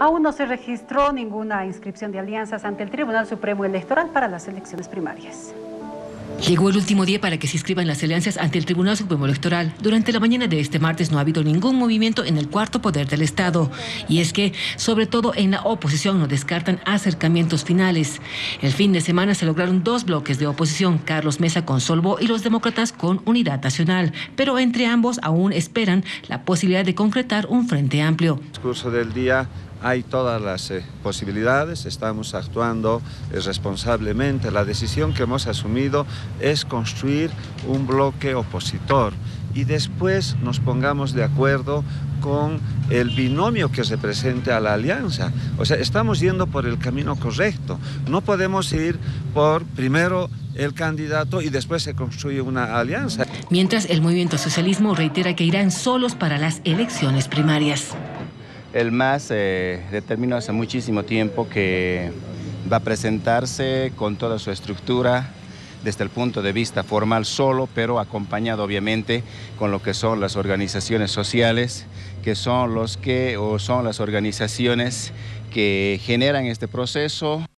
Aún no se registró ninguna inscripción de alianzas ante el Tribunal Supremo Electoral para las elecciones primarias. Llegó el último día para que se inscriban las alianzas ante el Tribunal Supremo Electoral. Durante la mañana de este martes no ha habido ningún movimiento en el cuarto poder del Estado. Y es que, sobre todo en la oposición, no descartan acercamientos finales. El fin de semana se lograron dos bloques de oposición, Carlos Mesa con Solvo y los demócratas con Unidad Nacional. Pero entre ambos aún esperan la posibilidad de concretar un frente amplio. El discurso del día hay todas las eh, posibilidades, estamos actuando eh, responsablemente. La decisión que hemos asumido es construir un bloque opositor y después nos pongamos de acuerdo con el binomio que represente a la alianza. O sea, estamos yendo por el camino correcto. No podemos ir por primero el candidato y después se construye una alianza. Mientras el movimiento socialismo reitera que irán solos para las elecciones primarias. El MAS eh, determinó hace muchísimo tiempo que va a presentarse con toda su estructura desde el punto de vista formal solo, pero acompañado obviamente con lo que son las organizaciones sociales, que son los que o son las organizaciones que generan este proceso.